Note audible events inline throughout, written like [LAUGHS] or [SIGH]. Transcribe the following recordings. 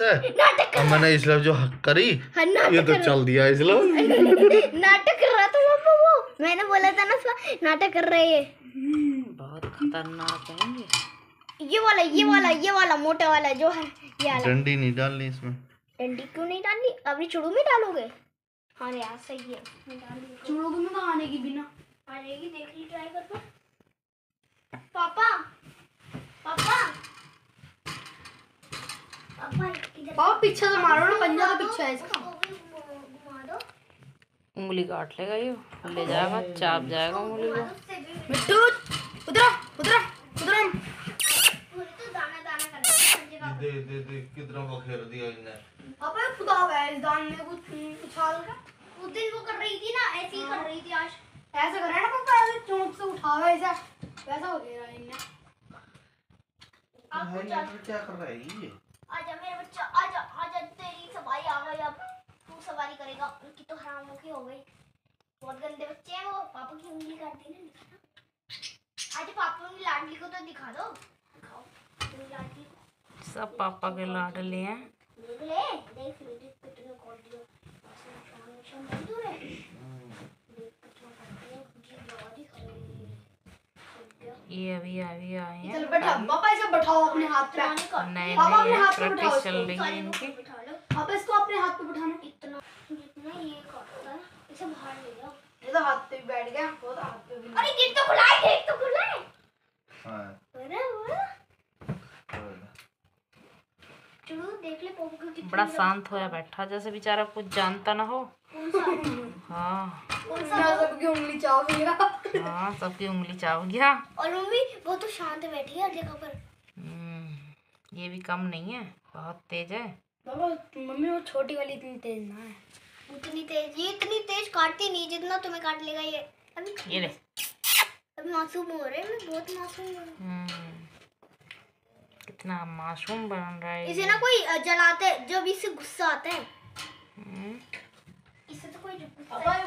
से। नाटक अब मैंने इसलिए जो हक करी हाँ, ये नाटक तो कर चल दिया इसलिए [LAUGHS] नाटक कर रहा था पापा वो मैंने बोला था ना नाटक कर रहे हैं बहुत खतरनाक है ये। ये वाला ये वाला ये वाला मोटा वाला जो है ये वाला। डंडी नहीं डालनी इसमें। डंडी क्यों नहीं डालनी? अभी चुड़ू में डालोगे? हाँ यार सही है। चूड़ो में तो आने की बिना। आ जाएगी देख ली ट्राई कर दो पापा पापा पापा पीछे से मारो ना पंजा तो पीछे है इसका। वो उंगली काट लेगा ये ले जाएगा चाप जाएगा उंगली को। मिट्टू उधर उधर उधर आ। पूरी तो दाना दाना कर दो दे दे दे कितना बखेर दिया इन्हें पापा ये खुदा है इस दान में कुछ उछाल का उस दिन वो कर रही थी ना ऐसे ही कर रही थी आज। ऐसे कर रहा है ना पापा ऐसे चोंच से उठावा ऐसा। वैसा हो गया इनने। आपको चल क्या कर रहा है ये? आजा मेरे बच्चा आजा आजा तेरी सवारी आ गई अब तू सवारी करेगा उनकी तो हराम मुखी हो गई। बहुत गंदे बच्चे हैं वो पापा की उंगली काट दी ना दिखा आज पापा की लाडली को तो दिखा दो। दिखाओ लाडली सब पापा के लाडले हैं देख ले देख ले देख कितने काट दिया ऐसे निशान निशान नहीं दूर है देख कितना काट दिया मुझे बहुत ही खराब ये अभी अभी आए चल बैठा पापा ऐसे बैठाओ अपने हाथ पे। नए पापा अपने हाथ पे बिठाओ चल इसको, रही है इनकी लो। पापा इसको अपने हाथ पे बिठाना इतना। जितना ये काटता है इसे बाहर ले जाओ। ये तो हाथ पे भी बैठ गया वो तो हाथ पे भी अरे गेट तो खुला है गेट तो खुला है। हाँ। अरे देख ले पोपो को बड़ा शांत होया बैठा जैसे बेचारा कुछ जानता ना हो। कौन सा? हाँ। कौन सा? सबकी उंगली चाव लिया। हाँ सबकी उंगली चाव गया। और मम्मी वो तो शांत बैठी है जगह पर। हम्म, ये भी कम नहीं है बहुत तेज है। मम्मी वो छोटी वाली इतनी तेज ना है। इतनी तेज ये इतनी तेज काटती नहीं जितना तुम्हें काट लेगा ये। अभी ये ले। अभी मासूम हो रहे हैं मैं बहुत मासूम हूँ। हम्म, कितना मासूम बन रहा है इसे ना कोई जलाते जब इससे गुस्सा आता है। हम्म, इससे तो कोई गुस्सा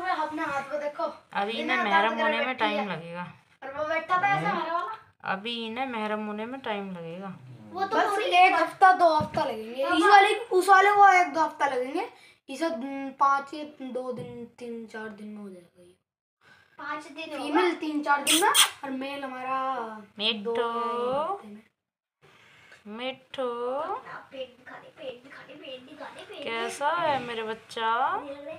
अभी इन्हें महरम होने में टाइम लगेगा। और वो बैठा था ऐसे हमारा वाला? अभी इन्हें महरम होने में टाइम लगेगा। वो तो बस एक हफ़्ता दो हफ़्ता लगेंगे। इस वाले उस वाले को एक दो हफ़्ता लगेंगे। इसे पाँच दो दिन तीन चार दिन में हो जाएगा ये। पाँच दिन फीमेल तीन चार दिन में और मेल हमारा मिठो मिट्टू हफ़्ते में। मिट्टू। अपना पेट दिखा दे पेट दिखा दे पेट दिखा दे कैसा है मेरे बच्चा दिखा दे।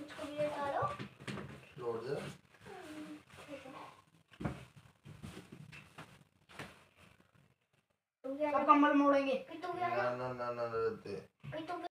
इसको भी हटा लो छोड़ दे तू क्या सब कम्बल मोड़ेंगे। ना ना ना ना